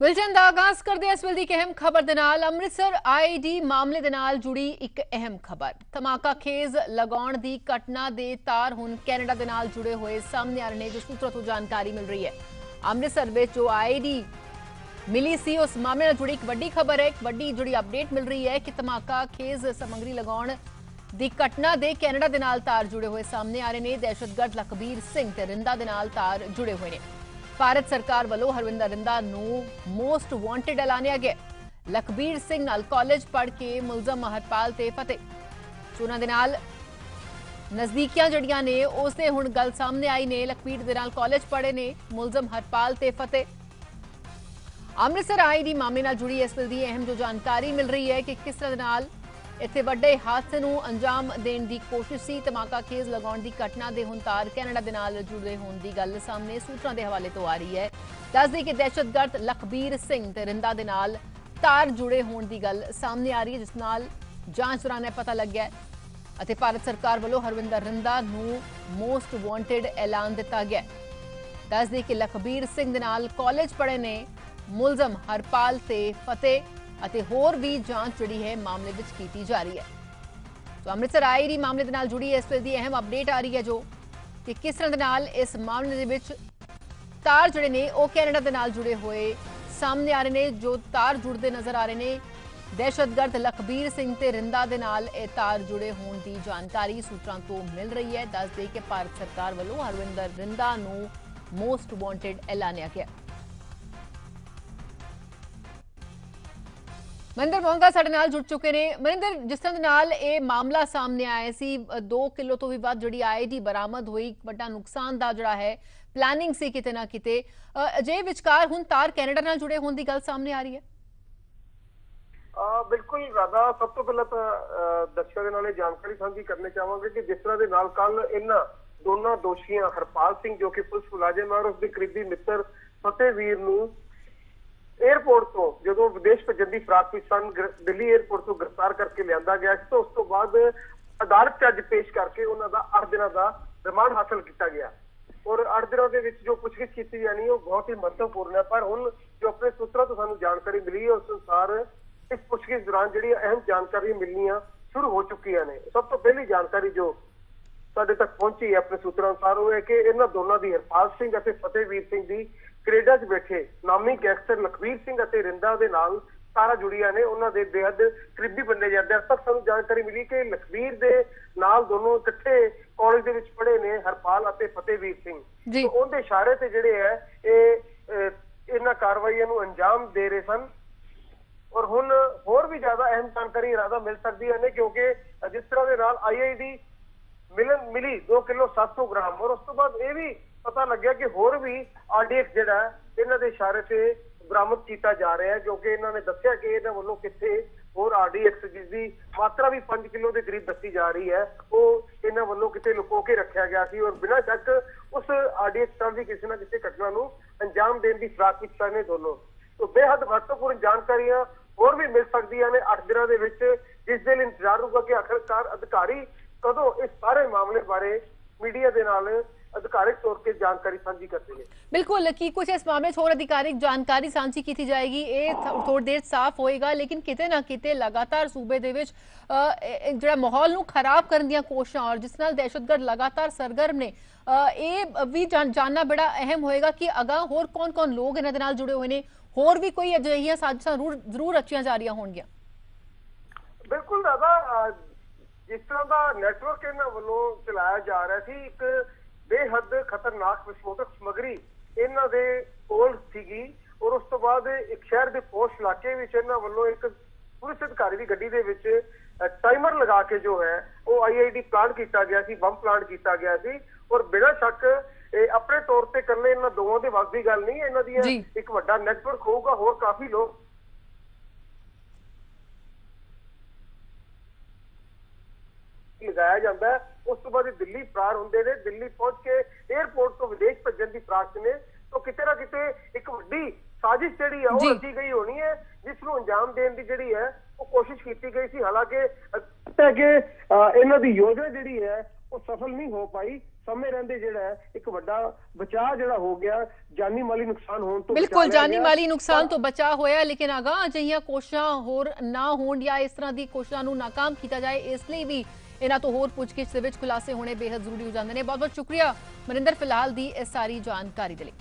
Bulletin ਦਾ ਆਗਾਜ਼ ਕਰਦੇ ਇਸ ਵੇਲੇ ਦੀ ਇੱਕ ਅਹਿਮ ਖਬਰ ਦੇ ਨਾਲ ਅੰਮ੍ਰਿਤਸਰ ਆਈਡੀ ਮਾਮਲੇ ਦੇ ਨਾਲ ਜੁੜੀ ਇੱਕ ਅਹਿਮ ਖਬਰ। ਧਮਾਕਾ ਖੇਜ਼ ਲਗਾਉਣ ਦੀ ਘਟਨਾ ਦੇ ਤਾਰ ਹੁਣ ਕੈਨੇਡਾ ਦੇ ਨਾਲ ਜੁੜੇ ਹੋਏ ਸਾਹਮਣੇ ਆ ਰਹੇ ਨੇ ਜੋ ਸੂਤਰਾਂ ਤੋਂ ਜਾਣਕਾਰੀ ਮਿਲ ਰਹੀ ਹੈ। ਅੰਮ੍ਰਿਤਸਰ ਵਿੱਚ ਜੋ ਆਈਡੀ ਮਿਲੀ ਸੀ, ਉਸ ਮਾਮਲੇ ਨਾਲ ਜੁੜੀ ਇੱਕ ਵੱਡੀ ਖਬਰ ਹੈ। ਇੱਕ ਵੱਡੀ ਜੁੜੀ ਅਪਡੇਟ ਮਿਲ ਰਹੀ ਹੈ ਕਿ ਧਮਾਕਾ ਖੇਜ਼ ਸਮਗਰੀ ਲਗਾਉਣ ਦੀ ਘਟਨਾ ਦੇ ਕੈਨੇਡਾ ਦੇ ਨਾਲ ਤਾਰ ਜੁੜੇ ਹੋਏ ਸਾਹਮਣੇ ਆ ਰਹੇ ਨੇ। ਦਹਿਸ਼ਤਗਰਦ ਲਖਬੀਰ ਸਿੰਘ ਤੇ ਰਿੰਦਾ ਦੇ ਨਾਲ ਤਾਰ ਜੁੜੇ ਹੋਏ ਨੇ। ਭਾਰਤ ਸਰਕਾਰ ਵੱਲੋਂ ਹਰਵਿੰਦਰ ਰਿੰਦਾ ਨੂੰ ਮੋਸਟ ਵਾਂਟਡ ਐਲਾਨਿਆ ਗਿਆ। ਲਖਬੀਰ ਸਿੰਘ ਨਾਲ ਕਾਲਜ ਪੜ੍ਹ ਕੇ ਮੁਲਜ਼ਮ ਹਰਪਾਲ ਤੇ ਫਤਿਹ। ਚੋਣਾਂ ਦੇ ਨਾਲ ਨਜ਼ਦੀਕੀਆਂ ਜੜੀਆਂ ਨੇ ਉਸ ਤੇ ਹੁਣ ਗੱਲ ਸਾਹਮਣੇ ਆਈ ਨੇ। ਲਖਬੀਰ ਦੇ ਨਾਲ ਕਾਲਜ ਪੜ੍ਹੇ ਨੇ ਮੁਲਜ਼ਮ ਹਰਪਾਲ ਤੇ ਫਤਿਹ। ਅੰਮ੍ਰਿਤਸਰ ਆਈਡੀ ਮਾਮਲੇ ਨਾਲ ਜੁੜੀ ਇਸ ਵੇਲੇ ਦੀ ਅਹਿਮ ਜੋ ਜਾਣਕਾਰੀ ਮਿਲ ਰਹੀ ਹੈ ਕਿ ਕਿਸ ਤਰ੍ਹਾਂ ਦੇ ਨਾਲ ਇੱਥੇ ਵੱਡੇ ਹਾਦਸੇ ਨੂੰ ਅੰਜਾਮ ਦੇਣ ਦੀ ਕੋਸ਼ਿਸ਼ ਸੀ, ਧਮਾਕਾ ਖੇਜ਼ ਲਗਾਉਣ ਦੀ ਘਟਨਾ ਦੇ ਹੁਣ ਤਾਰ ਕੈਨੇਡਾ ਦੇ ਨਾਲ ਜੁੜੇ ਹੋਣ ਦੀ ਗੱਲ ਸਾਹਮਣੇ ਸੂਤਰਾਂ ਦੇ ਹਵਾਲੇ ਤੋਂ ਆ ਰਹੀ ਹੈ ਦੱਸਦੇ ਕਿ ਦਹਿਸ਼ਤਗਰਦ ਲਖਬੀਰ ਸਿੰਘ ਤੇ ਰਿੰਦਾ ਦੇ ਨਾਲ ਤਾਰ ਜੁੜੇ ਹੋਣ ਦੀ ਗੱਲ ਸਾਹਮਣੇ ਆ ਰਹੀ ਹੈ, ਜਿਸ ਨਾਲ ਜਾਂਚ ਦੌਰਾਨ ਇਹ ਪਤਾ ਲੱਗਿਆ ਅਤੇ ਭਾਰਤ ਸਰਕਾਰ ਵੱਲੋਂ ਹਰਵਿੰਦਰ ਰਿੰਦਾ ਨੂੰ ਮੋਸਟ ਵਾਂਟਡ ਐਲਾਨ ਦਿੱਤਾ ਗਿਆ ਹੈ। ਦੱਸਦੇ ਕਿ ਲਖਬੀਰ ਸਿੰਘ ਦੇ ਨਾਲ ਕਾਲਜ ਪੜ੍ਹੇ ਨੇ ਮੁਲਜ਼ਮ ਹਰਪਾਲ ਤੇ ਫਤਿਹ ਅਤੇ ਹੋਰ ਵੀ ਜਾਂਚ ਜਿਹੜੀ ਹੈ ਮਾਮਲੇ ਵਿੱਚ ਕੀਤੀ ਜਾ ਰਹੀ ਹੈ। ਸੋ ਅੰਮ੍ਰਿਤਸਰ ਰਹੀ ਮਾਮਲੇ ਦੇ ਨਾਲ ਜੁੜੀ ਇਸ ਵੇਲੇ ਦੀ ਅਹਿਮ ਅਪਡੇਟ ਆ ਰਹੀ ਹੈ ਜੋ ਕਿ ਕਿਸ ਤਰ੍ਹਾਂ ਦੇ ਨਾਲ ਇਸ ਮਾਮਲੇ ਦੇ ਵਿੱਚ ਤਾਰ ਜਿਹੜੇ ਨੇ ਉਹ ਕੈਨੇਡਾ ਦੇ ਨਾਲ ਜੁੜੇ ਹੋਏ ਸਾਹਮਣੇ ਆ ਰਹੇ ਨੇ, ਜੋ ਤਾਰ ਜੁੜਦੇ ਨਜ਼ਰ ਆ ਰਹੇ ਨੇ। ਦਹਿਸ਼ਤਗਰਦ ਲਖਬੀਰ ਸਿੰਘ ਤੇ ਰਿੰਦਾ ਦੇ ਨਾਲ ਇਹ ਤਾਰ ਜੁੜੇ ਹੋਣ ਦੀ ਜਾਣਕਾਰੀ ਸੂਤਰਾਂ ਤੋਂ ਮਿਲ ਰਹੀ ਹੈ। ਦੱਸਦੇ ਕਿ ਭਾਰਤ ਸਰਕਾਰ ਵੱਲੋਂ ਹਰਵਿੰਦਰ ਰਿੰਦਾ ਨੂੰ ਮੋਸਟ ਵਾਂਟਡ ਐਲਾਨਿਆ ਗਿਆ। ਮਨਿੰਦਰ ਮੋਹੰਗਾ ਸਾਡੇ ਨਾਲ ਜੁੜ ਚੁੱਕੇ ਨੇ। ਮਨਿੰਦਰ ਜਿਸ ਤਰ੍ਹਾਂ ਦੇ ਨਾਲ ਇਹ ਮਾਮਲਾ ਸਾਹਮਣੇ ਆਇਆ ਸੀ 2 ਕਿਲੋ ਤੋਂ ਵੀ ਵੱਧ ਜਿਹੜੀ ਆਈਡੀ ਬਰਾਮਦ ਹੋਈ, ਵੱਡਾ ਨੁਕਸਾਨ ਦਾ ਜਿਹੜਾ ਹੈ ਪਲੈਨਿੰਗ ਸੀ ਕਿਤੇ ਨਾ ਕਿਤੇ। ਅਜੇ ਵਿਚਕਾਰ ਹੁਣ ਤਾਰ ਕੈਨੇਡਾ ਨਾਲ ਜੁੜੇ ਹੋਣ ਦੀ ਗੱਲ ਸਾਹਮਣੇ ਆ ਰਹੀ ਹੈ। ਆ ਬਿਲਕੁਲ ਰਾਦਾ ਸਭ ਤੋਂ ਪਹਿਲਾਂ ਤਾਂ ਦਰਸ਼ਕਾਂ ਦੇ ਨਾਲ ਇਹ ਜਾਣਕਾਰੀ ਸਾਂਝੀ ਕਰਨੀ ਚਾਹਾਂਗੇ ਕਿ ਜਿਸ ਤਰ੍ਹਾਂ ਦੇ ਨਾਲ ਕੱਲ ਇਹਨਾਂ ਦੋਨਾਂ ਦੋਸ਼ੀਆਂ, ਹਰਪਾਲ ਸਿੰਘ ਜੋ ਕਿ ਪੁਲਿਸ ਮੁਲਾਜ਼ਮ ਹੈ ਔਰ ਉਸਦੇ ਕਰੀਬੀ ਮਿੱਤਰ ਫਤਿਹਵੀਰ ਨੂੰ 에ਅਰਪੋਰਟ ਤੋਂ ਜਦੋਂ ਵਿਦੇਸ਼ ਭੇਜਣ ਦੀ ਫਰਾਕ ਵਿੱਚ ਸਨ ਦਿੱਲੀ 에ਅਰਪੋਰਟ ਤੋਂ ਗ੍ਰਿਫਤਾਰ ਕਰਕੇ ਲਿਆਂਦਾ ਗਿਆ ਸੀ ਤਾਂ ਉਸ ਤੋਂ ਬਾਅਦ ਅਦਾਲਤ 'ਚ ਅੱਜ ਪੇਸ਼ ਕਰਕੇ ਉਹਨਾਂ ਦਾ 8 ਦਿਨਾਂ ਦਾ ਰਿਮਾਂਡ ਹਾਸਲ ਕੀਤਾ ਗਿਆ। ਔਰ 8 ਦਿਨਾਂ ਦੇ ਵਿੱਚ ਜੋ ਪੁੱਛਗਿੱਛ ਕੀਤੀ ਜਾਣੀ, ਉਹ ਬਹੁਤ ਹੀ ਮਹੱਤਵਪੂਰਨ ਹੈ, ਪਰ ਹੁਣ ਜੋ ਆਪਣੇ ਸੂਤਰਾਂ ਤੋਂ ਸਾਨੂੰ ਜਾਣਕਾਰੀ ਮਿਲੀ ਹੈ, ਉਸ ਅਨੁਸਾਰ ਇਸ ਪੁੱਛਗਿੱਛ ਦੌਰਾਨ ਜਿਹੜੀ ਅਹਿਮ ਜਾਣਕਾਰੀ ਮਿਲਣੀਆਂ ਸ਼ੁਰੂ ਹੋ ਚੁੱਕੀਆਂ ਨੇ। ਸਭ ਤੋਂ ਪਹਿਲੀ ਜਾਣਕਾਰੀ ਜੋ ਸਾਡੇ ਤੱਕ ਪਹੁੰਚੀ ਹੈ ਆਪਣੇ ਸੂਤਰਾਂ ਅਨੁਸਾਰ, ਉਹ ਹੈ ਕਿ ਇਹਨਾਂ ਦੋਨਾਂ ਦੀ ਹਰਪਾਲ ਸਿੰਘ ਅਤੇ ਫਤਿਹਵੀਰ ਸਿੰਘ ਦੀ ਕੈਨੇਡਾ 'ਚ ਬੈਠੇ ਨਾਮੀ ਗੈਂਗਸਟਰ ਲਖਵੀਰ ਸਿੰਘ ਅਤੇ ਰਿੰਦਾ ਦੇ ਨਾਲ ਸਾਰਾ ਜੁੜੀਆਂ ਨੇ ਉਹਨਾਂ ਦੇ ਬੇਹੱਦ ਕਰੀਬੀ ਬੰਦੇ ਜਾਂਦੇ ਹਨ ਤੱਕ ਸਾਨੂੰ ਜਾਣਕਾਰੀ ਮਿਲੀ ਕਿ ਲਖਵੀਰ ਦੇ ਨਾਲ ਦੋਨੋਂ ਇਕੱਠੇ ਕਾਲਜ ਦੇ ਵਿੱਚ ਪੜ੍ਹੇ ਨੇ ਹਰਪਾਲ ਅਤੇ ਫਤਿਹਵੀਰ ਸਿੰਘ। ਤਾਂ ਉਹਦੇ ਇਸ਼ਾਰੇ ਤੇ ਜਿਹੜੇ ਹੈ ਇਹ ਇਹਨਾਂ ਕਾਰਵਾਈਆਂ ਨੂੰ ਅੰਜਾਮ ਦੇ ਰਹੇ ਸਨ। ਔਰ ਹੁਣ ਹੋਰ ਵੀ ਜ਼ਿਆਦਾ ਅਹਿਮ ਜਾਣਕਾਰੀ ਇਰਾਦਾ ਮਿਲ ਸਕਦੀ ਹੈ ਨੇ ਕਿਉਂਕਿ ਜਿਸ ਤਰ੍ਹਾਂ ਦੇ ਨਾਲ ਆਈਆਈਡੀ ਮਿਲਨ ਮਿਲੀ 2 ਕਿਲੋ 700 ਗ੍ਰਾਮ ਔਰ ਉਸ ਤੋਂ ਬਾਅਦ ਇਹ ਵੀ ਪਤਾ ਲੱਗਿਆ ਕਿ ਹੋਰ ਵੀ ਆਰਡੀਐਕਸ ਜਿਹੜਾ ਇਹਨਾਂ ਦੇ ਇਸ਼ਾਰੇ ਤੇ ਬਰਾਮਦ ਕੀਤਾ ਜਾ ਰਿਹਾ ਹੈ ਕਿਉਂਕਿ ਇਹਨਾਂ ਨੇ ਦੱਸਿਆ ਕਿ ਇਹਨਾਂ ਵੱਲੋਂ ਕਿੱਥੇ ਹੋਰ ਆਰਡੀਐਕਸ ਜਿਸ ਦੀ ਮਾਤਰਾ ਵੀ 5 ਕਿਲੋ ਦੇ ਕਰੀਬ ਦੱਸੀ ਜਾ ਰਹੀ ਹੈ। ਉਹ ਇਹਨਾਂ ਵੱਲੋਂ ਕਿਤੇ ਲੁਕੋ ਕੇ ਰੱਖਿਆ ਗਿਆ ਸੀ ਔਰ ਬਿਨਾਂ ਸ਼ੱਕ ਉਸ ਆਰਡੀਐਕਸ ਨਾਲ ਵੀ ਕਿਸੇ ਨਾ ਕਿਸੇ ਘਟਨਾ ਨੂੰ ਅੰਜਾਮ ਦੇਣ ਦੀ ਫਰਾਕ ਵਿੱਚ ਨੇ ਦੋਨੋਂ। ਤੋਂ ਬੇਹੱਦ ਮਹੱਤਵਪੂਰਨ ਜਾਣਕਾਰੀਆਂ ਹੋਰ ਵੀ ਮਿਲ ਸਕਦੀਆਂ ਨੇ 8 ਦਿਨਾਂ ਦੇ ਵਿੱਚ, ਜਿਸ ਦੇ ਲਈ ਇੰਤਜ਼ਾਰ ਹੋਊਗਾ ਕਿ ਆਖਰਕਾਰ ਅਧਿਕਾਰੀ ਕਦੋਂ ਇਸ ਸਾਰੇ ਮਾਮਲੇ ਬਾਰੇ ਮੀਡੀਆ ਦੇ ਨਾਲ ਅਧਿਕਾਰਿਕ ਤੌਰ ਤੇ ਜਾਣਕਾਰੀ ਸਾਂਝੀ ਕਰਦੇ ਨੇ। ਬਿਲਕੁਲ ਕੀ ਕੁਝ ਇਸ ਮਾਮਲੇ 'ਚ ਹੋਰ ਅਧਿਕਾਰਿਕ ਜਾਣਕਾਰੀ ਸਾਂਝੀ ਕੀਤੀ ਜਾਏਗੀ ਇਹ ਥ- ਥੋੜ੍ਹੀ ਦੇਰ ਸਾਫ਼ ਹੋਏਗਾ ਲੇਕਿਨ ਕਿਤੇ ਨਾ ਕਿਤੇ ਲਗਾਤਾਰ ਸੂਬੇ ਦੇ ਵਿੱਚ ਜਿਹੜਾ ਮਾਹੌਲ ਨੂੰ ਖਰਾਬ ਕਰਨ ਦੀਆਂ ਕੋਸ਼ਿਸ਼ਾਂ ਔਰ ਜਿਸ ਨਾਲ ਦਹਿਸ਼ਤਗਰਦ ਲਗਾਤਾਰ ਸਰਗਰਮ ਨੇ ਇਹ ਵੀ ਜਾਣਨਾ ਬੜਾ ਅਹਿਮ ਹੋਏਗਾ ਕਿ ਅਗਾ ਹੋਰ ਕੌਣ-ਕੌਣ ਲੋਕ ਇਹਨਾਂ ਦੇ ਨਾਲ ਜੁੜੇ ਹੋਏ ਨੇ ਹੋਰ ਵੀ ਕੋਈ ਅਜਿਹੀਆਂ ਸਾਜ਼ਿਸ਼ਾਂ ਜ਼ਰੂਰ ਰਚੀਆਂ ਜਾ ਰਹੀਆਂ ਹੋਣਗੀਆਂ। ਬਿਲਕੁਲ ਦਾਦਾ ਜਿਸ ਤਰ੍ਹਾਂ ਦਾ ਨੈਟਵਰਕ ਇਹਨਾਂ ਵੱਲੋਂ ਚਲਾਇਆ ਜਾ ਰਿਹਾ ਸੀ ਇੱਕ ਬੇਹੱਦ ਖਤਰਨਾਕ ਵਿਸਫੋਟਕ ਸਮਗਰੀ ਇਹਨਾਂ ਦੇ ਕੋਲ ਸੀਗੀ ਔਰ ਉਸ ਤੋਂ ਬਾਅਦ ਇੱਕ ਸ਼ਹਿਰ ਦੇ ਪੋਸ਼ ਇਲਾਕੇ ਵਿੱਚ ਇਹਨਾਂ ਵੱਲੋਂ ਇੱਕ ਪੁਲਿਸ ਅਧਿਕਾਰੀ ਦੀ ਗੱਡੀ ਦੇ ਵਿੱਚ ਟਾਈਮਰ ਲਗਾ ਕੇ ਜੋ ਹੈ ਉਹ ਆਈਆਈਡੀ ਪਲਾਂਟ ਕੀਤਾ ਗਿਆ ਸੀ ਬੰਬ ਪਲਾਂਟ ਕੀਤਾ ਗਿਆ ਸੀ ਔਰ ਬਿਨਾਂ ਸ਼ੱਕ ਇਹ ਆਪਣੇ ਤੌਰ ਤੇ ਇਕੱਲੇ ਇਹਨਾਂ ਦੋਵਾਂ ਦੇ ਵੱਸ ਦੀ ਗੱਲ ਨਹੀਂ ਇਹਨਾਂ ਜੀ। ਇੱਕ ਵੱਡਾ ਨੈਟਵਰਕ ਹੋਊਗਾ ਹੋਰ ਕਾਫੀ ਲੋਕ ਲਗਾਇਆ ਜਾਂਦਾ ਹੈ ਉਸ ਤੋਂ ਬਾਅਦ ਦਿੱਲੀ ਫਰਾਰ ਹੁੰਦੇ ਨੇ ਦਿੱਲੀ ਪਹੁੰਚ ਕੇ 에ਅਰਪੋਰਟ ਤੋਂ ਵਿਦੇਸ਼ ਭੱਜਣ ਦੀ 'ਚ ਨੇ ਤਾਂ ਕਿਤੇ ਨਾ ਕਿਤੇ ਇੱਕ ਵੱਡੀ ਸਾਜ਼ਿਸ਼ ਜਿਹੜੀ ਹੈ ਉਹ। ਰਚੀ ਗਈ ਹੋਣੀ ਹੈ ਜਿਸ ਨੂੰ ਅੰਜਾਮ ਦੇਣ ਦੀ ਜਿਹੜੀ ਹੈ ਉਹ ਕੋਸ਼ਿਸ਼ ਕੀਤੀ ਗਈ ਸੀ ਹਾਲਾਂਕਿ ਕਿ ਇਹਨਾਂ ਦੀ ਯੋਜਨਾ ਜਿਹੜੀ ਹੈ ਉਹ ਸਫਲ ਨਹੀਂ ਹੋ ਪਾਈ ਸਮੇਂ ਰਹਿੰਦੇ ਜਿਹੜਾ ਇੱਕ ਵੱਡਾ ਬਚਾਅ ਜਿਹੜਾ ਹੋ ਗਿਆ ਜਾਨੀ ਮਾਲੀ ਨੁਕਸਾਨ ਹੋਣ ਤੋਂ ਬਿਲਕੁਲ ਜਾਨੀ। ਮਾਲੀ ਨੁਕਸਾਨ ਤੋਂ ਬਚਾ ਹੋਇਆ ਲੇਕਿਨ ਅਗਾਂਹ ਅਜਿਹੀਆਂ ਕੋਸ਼ਿਸ਼ਾਂ ਹੋਰ ਨਾ ਹੋਣ ਜਾਂ ਇਸ ਤਰ੍ਹਾਂ ਦੀ ਕੋਸ਼ਿਸ਼ਾਂ ਨੂੰ ਨਾਕਾਮ ਕੀਤਾ ਜਾਏ ਇਸ ਲਈ ਵੀ ਇਹਨਾਂ ਤੋਂ ਹੋਰ ਪੁੱਛਗਿੱਛ ਦੇ ਵਿੱਚ ਖੁਲਾਸੇ ਹੋਣੇ ਬੇहद ਜ਼ਰੂਰੀ ਹੋ ਜਾਂਦੇ ਨੇ। ਬਹੁਤ ਬਹੁਤ ਸ਼ੁਕਰੀਆ ਮਨਿੰਦਰ ਫਿਲਹਾਲ ਦੀ ਇਸ ਸਾਰੀ ਜਾਣਕਾਰੀ ਦੇ ਲਈ।